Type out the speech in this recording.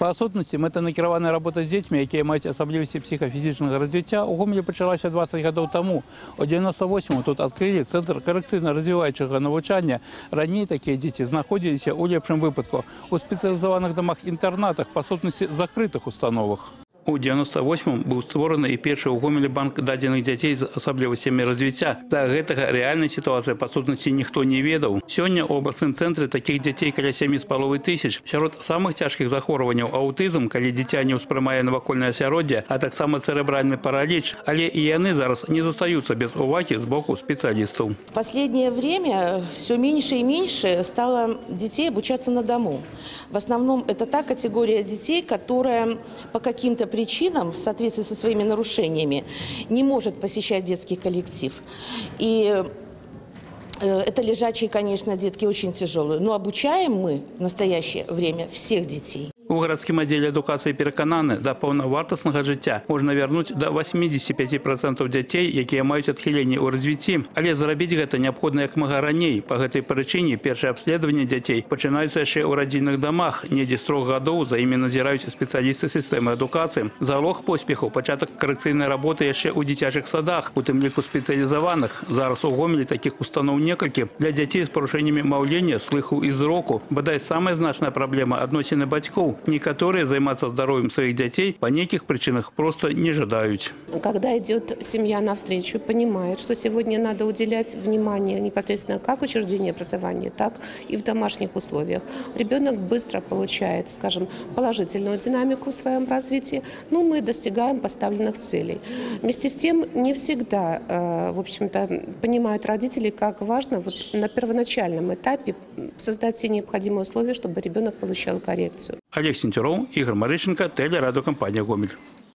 Па сутнасці мэтанакіраваная работа з дзецьмі, якія маюць асаблівасці псіхафізічнага развіцця, у гомелі пачалася 20 гадоў таму. У 98 тут адкрылі цэнтр карэктыўна-развіваючага навучання. Раней такія дзеці знаходзіліся ў лепшым выпадку у спецыялізаваных дамах-інтэрнатах, па сутнасці закрытых установах. У 98-м быў створаны і першы ў гомелі банк дадзеных дзяцей з асаблівасцямі развіцця. Да гэтага рэальнай сітуацыі па сутнасці ніхто не ведаў. Сёння ў абласным цэнтры такіх дзяцей каля сямі з паловай тысяч. Сярод самых цяжкіх захворванняў аўтызм, калі дзіця не ўспрымае навакольнае асяроддзе, а таксама цэрэбральны параліч, але і яны зараз не застаюцца без увагі з боку спецыялістаў. В последнее время все меньше и меньше стало детей обучаться на дому. В основном это та категория детей, которая по каким-то причинам, в соответствии со своими нарушениями, не может посещать детский коллектив. И э, это лежачие, конечно, детки очень тяжелые. Но обучаем мы в настоящее время всех детей. У гарадскім аддзеле адукацыі перакананы, да паўнавартаснага жыцця можна вярнуць да 85% дзяцей, якія маюць адхіленні ў развіцці. Але зрабіць гэта неабходна як мага раней. Па гэтай прычыне першае абследаванне дзяцей пачынаюцца яшчэ ў радзільных дамах. Недзе з трох гадоў за імі назіраюць спецыялісты сістэмы адукацыі. Залог поспеху пачатак карэкцыйнай работы яшчэ ў дзіцячых садах, у тым ліку спецыялізаваных. Зараз у гомелі такіх устаноў некалькі для дзяцей з парушэннямі маўлення, слыху і зроку. Бадай самая значная праблема адносіны бацькоў. Некоторые заниматься здоровьем своих детей по неких причинах просто не жадают. Когда идет семья навстречу, понимает, что сегодня надо уделять внимание непосредственно как учреждению образования, так и в домашних условиях. Ребенок быстро получает, скажем, положительную динамику в своем развитии, ну, мы достигаем поставленных целей. Вместе с тем, не всегда, э, в общем-то, понимают родители, как важно вот на первоначальном этапе создать все необходимые условия, чтобы ребенок получал коррекцию. Олег Сентюров, Игорь Марыщенко, телерадиокомпания «Гомель».